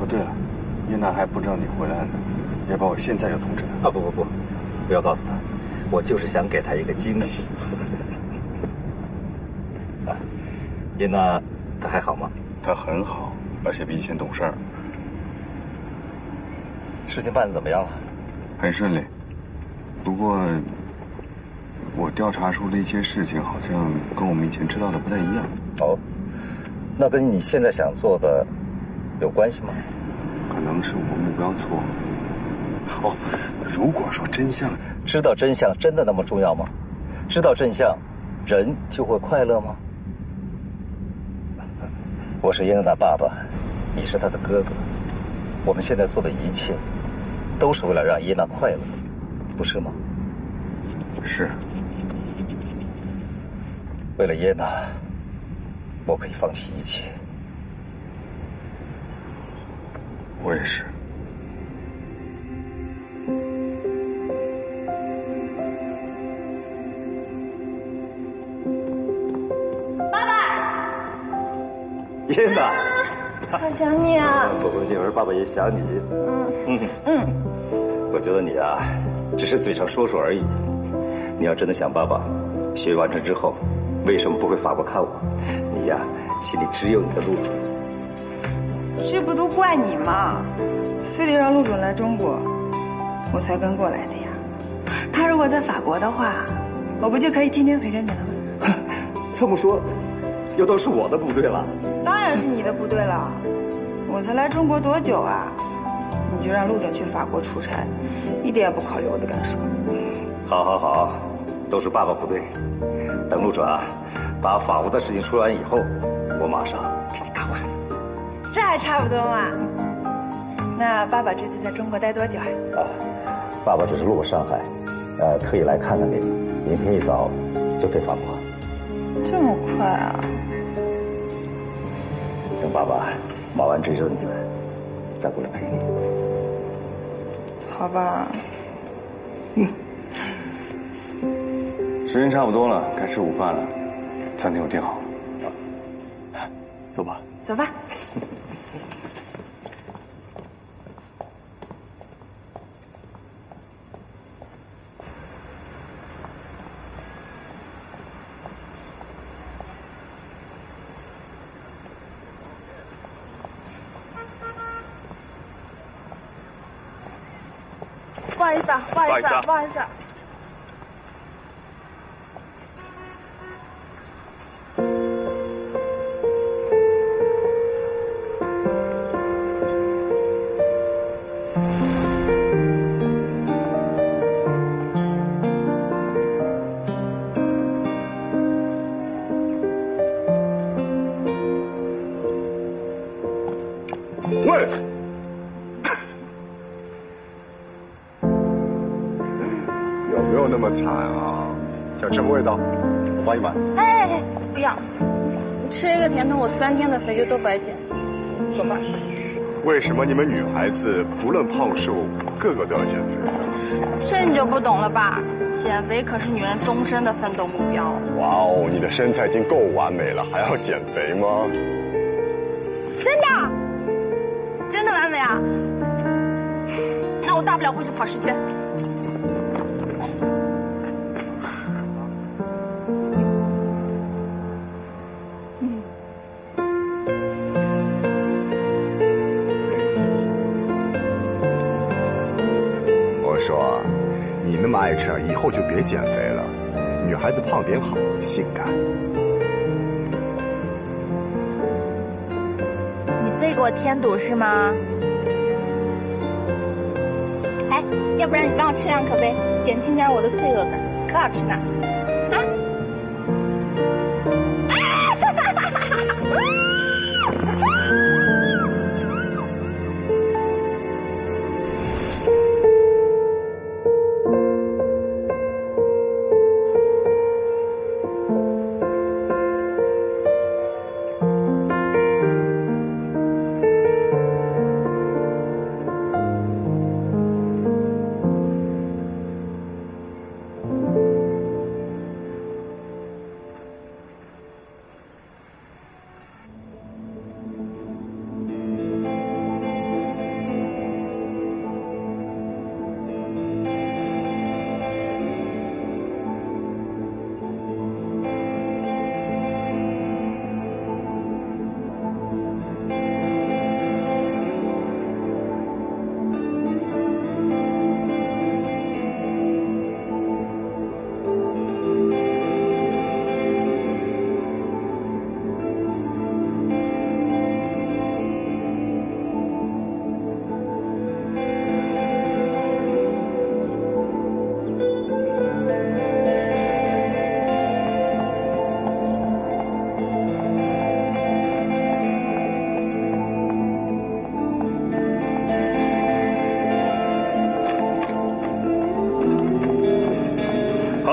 哦，对了，叶娜还不知道你回来呢，要不我现在就通知她？啊，不不不，不要告诉她，我就是想给她一个惊喜。啊，叶娜，她还好吗？她很好，而且比以前懂事儿。事情办的怎么样了？很顺利，不过我调查出的一些事情，好像跟我们以前知道的不太一样。哦，那跟你现在想做的有关系吗？可能是我目标错了。哦，如果说真相，知道真相真的那么重要吗？知道真相，人就会快乐吗？我是燕娜的爸爸，你是她的哥哥，我们现在做的一切，都是为了让耶娜快乐，不是吗？是。为了耶娜，我可以放弃一切。我也是。爸爸，燕子，好想你啊！宝贝女儿，爸爸也想你。嗯嗯嗯，我觉得你啊，只是嘴上说说而已。你要真的想爸爸，学完成之后，为什么不回法国看我？你呀，心里只有你的陆主。这不都怪你吗？非得让陆准来中国，我才跟过来的呀。他如果在法国的话，我不就可以天天陪着你了吗？这么说，又都是我的不对了。当然是你的不对了。我才来中国多久啊？你就让陆准去法国出差，一点也不考虑我的感受。好，好，好，都是爸爸不对。等陆准啊，把法国的事情说完以后，我马上。这还差不多嘛。那爸爸这次在中国待多久啊？啊，爸爸只是路过上海，呃，特意来看看你。明天一早就飞法国。这么快啊！等爸爸忙完这阵子，再过来陪你。好吧。嗯。时间差不多了，该吃午饭了。餐厅我订好了。走吧。走吧。好意思啊，不好意思啊，不好意思。惨啊！想吃什么味道？我帮你买。哎哎哎，不要！吃一个甜筒，我三天的肥就都白减。走吧。为什么你们女孩子不论胖瘦，个个都要减肥？这你就不懂了吧？减肥可是女人终身的奋斗目标。哇哦，你的身材已经够完美了，还要减肥吗？真的？真的完美啊？那我大不了回去跑十圈。我说，你那么爱吃，以后就别减肥了。女孩子胖点好，性感。你非给我添堵是吗？哎，要不然你帮我吃两口呗，减轻点我的罪恶感，可好吃呢。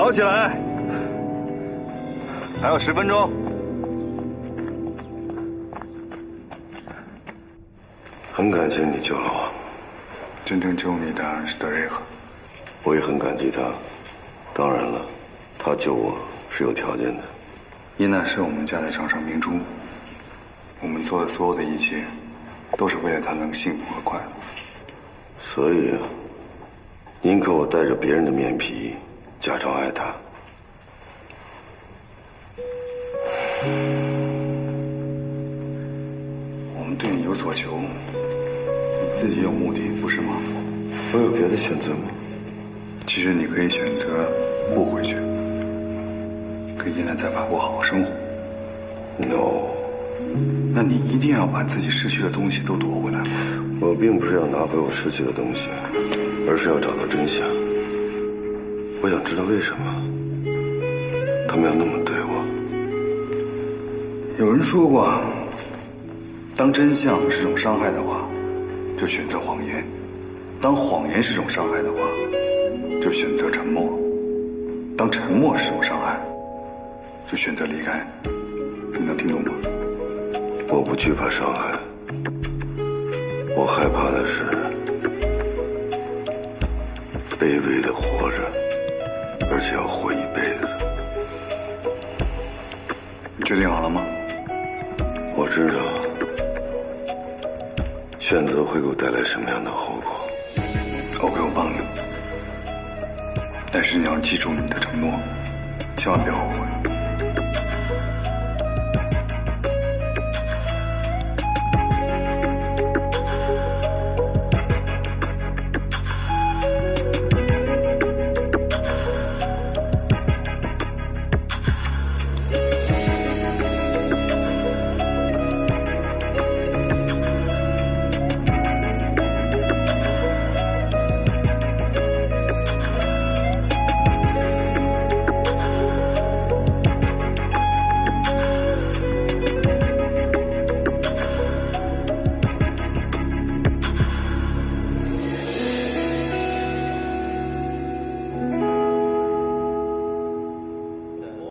跑起来！还有十分钟。很感谢你救了我，真正救你的是德瑞克。我也很感激他。当然了，他救我是有条件的。伊娜是我们家的掌上明珠，我们做的所有的一切，都是为了她能幸福和快乐。所以啊，宁可我带着别人的面皮，假装爱他。我们对你有所求，你自己有目的，不是吗？我有别的选择吗？其实你可以选择不回去，跟依兰在法国好好生活。No，那你一定要把自己失去的东西都夺回来吗？我并不是要拿回我失去的东西，而是要找到真相。我想知道为什么他们要那么对我。有人说过，当真相是种伤害的话，就选择谎言；当谎言是种伤害的话，就选择沉默；当沉默是种伤害，就选择离开。你能听懂吗？我不惧怕伤害，我害怕的是卑微的活着，而且要活一辈子。你决定好了吗？我知道选择会给我带来什么样的后果。OK，我帮你。但是你要记住你的承诺，千万别后悔。